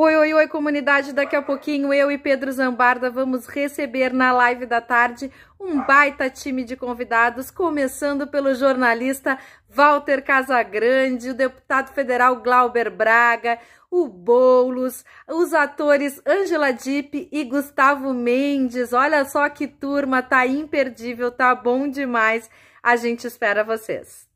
Oi, oi, oi, comunidade. Daqui a pouquinho eu e Pedro Zambarda vamos receber na live da tarde um baita time de convidados, começando pelo jornalista Walter Casagrande, o deputado federal Glauber Braga, o Boulos, os atores Angela Dipp e Gustavo Mendes. Olha só que turma, tá imperdível, tá bom demais. A gente espera vocês.